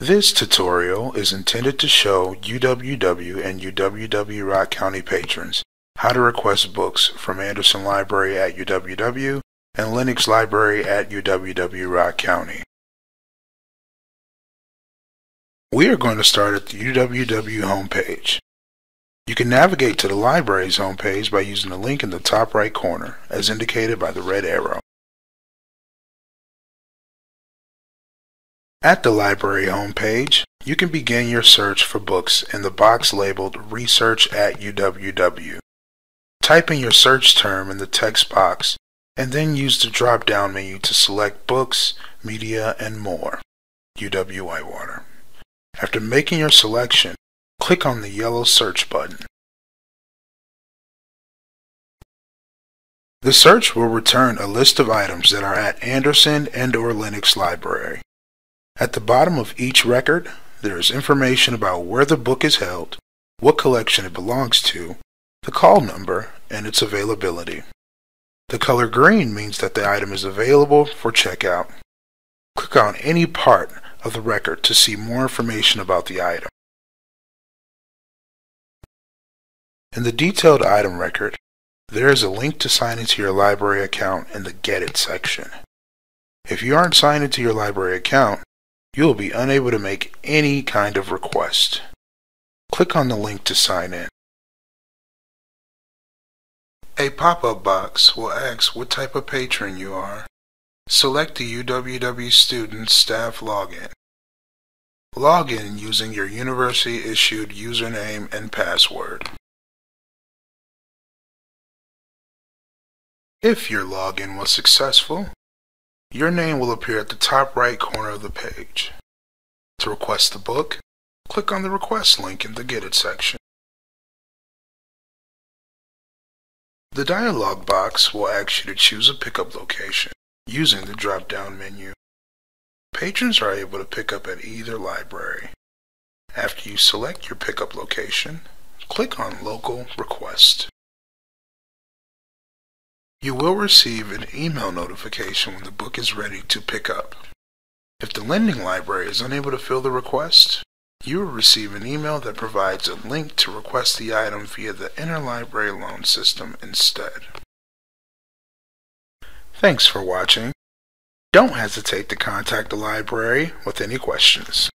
This tutorial is intended to show UWW and UWW Rock County patrons how to request books from Andersen Library at UWW and Lenox Library at UWW Rock County. We are going to start at the UWW homepage. You can navigate to the library's homepage by using the link in the top right corner, as indicated by the red arrow. At the library homepage, you can begin your search for books in the box labeled Research at UWW. Type in your search term in the text box and then use the drop-down menu to select Books, Media, and More, UW Whitewater. After making your selection, click on the yellow search button. The search will return a list of items that are at Andersen and or Lenox Library. At the bottom of each record, there is information about where the book is held, what collection it belongs to, the call number, and its availability. The color green means that the item is available for checkout. Click on any part of the record to see more information about the item. In the detailed item record, there is a link to sign into your library account in the Get It section. If you aren't signed into your library account, you will be unable to make any kind of request. Click on the link to sign in. A pop-up box will ask what type of patron you are. Select the UWW student staff login. Log in using your university-issued username and password. If your login was successful, your name will appear at the top right corner of the page. To request the book, click on the request link in the Get It section. The dialog box will ask you to choose a pickup location using the drop-down menu. Patrons are able to pick up at either library. After you select your pickup location, click on Local Request. You will receive an email notification when the book is ready to pick up. If the lending library is unable to fill the request, you will receive an email that provides a link to request the item via the interlibrary loan system instead. Thanks for watching. Don't hesitate to contact the library with any questions.